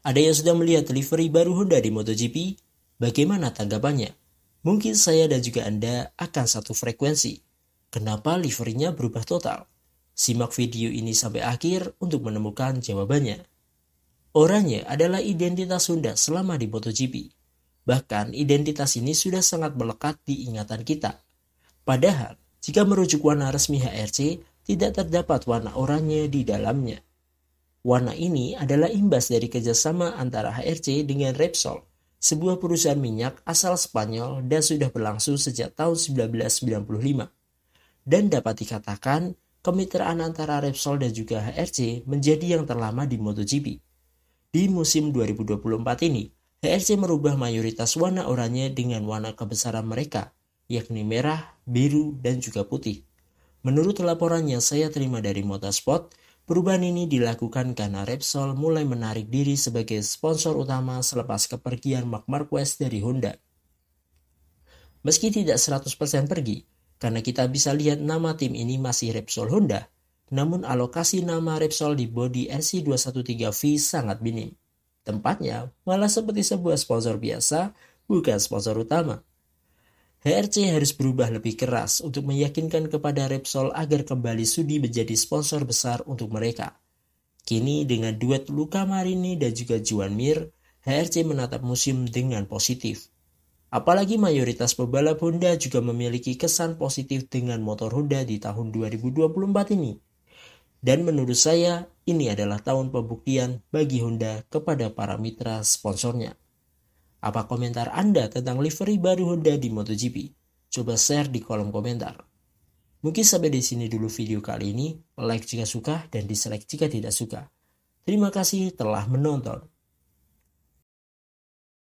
Ada yang sudah melihat livery baru Honda di MotoGP? Bagaimana tanggapannya? Mungkin saya dan juga Anda akan satu frekuensi. Kenapa liverynya berubah total? Simak video ini sampai akhir untuk menemukan jawabannya. Orangnya adalah identitas Honda selama di MotoGP. Bahkan identitas ini sudah sangat melekat di ingatan kita. Padahal, jika merujuk warna resmi HRC, tidak terdapat warna oranye di dalamnya. Warna ini adalah imbas dari kerjasama antara HRC dengan Repsol, sebuah perusahaan minyak asal Spanyol dan sudah berlangsung sejak tahun 1995. Dan dapat dikatakan, kemitraan antara Repsol dan juga HRC menjadi yang terlama di MotoGP. Di musim 2024 ini, HRC merubah mayoritas warna oranye dengan warna kebesaran mereka, yakni merah, biru, dan juga putih. Menurut laporan yang saya terima dari Motorsport, Perubahan ini dilakukan karena Repsol mulai menarik diri sebagai sponsor utama selepas kepergian Mark Marquez dari Honda. Meski tidak 100% pergi, karena kita bisa lihat nama tim ini masih Repsol Honda, namun alokasi nama Repsol di bodi RC213V sangat minim. Tempatnya malah seperti sebuah sponsor biasa, bukan sponsor utama. HRC harus berubah lebih keras untuk meyakinkan kepada Repsol agar kembali sudi menjadi sponsor besar untuk mereka. Kini dengan duet Luka Marini dan juga Juan Mir, HRC menatap musim dengan positif. Apalagi mayoritas pebalap Honda juga memiliki kesan positif dengan motor Honda di tahun 2024 ini. Dan menurut saya, ini adalah tahun pembuktian bagi Honda kepada para mitra sponsornya. Apa komentar Anda tentang livery baru Honda di MotoGP? Coba share di kolom komentar. Mungkin sampai di sini dulu video kali ini. Like jika suka dan dislike jika tidak suka. Terima kasih telah menonton.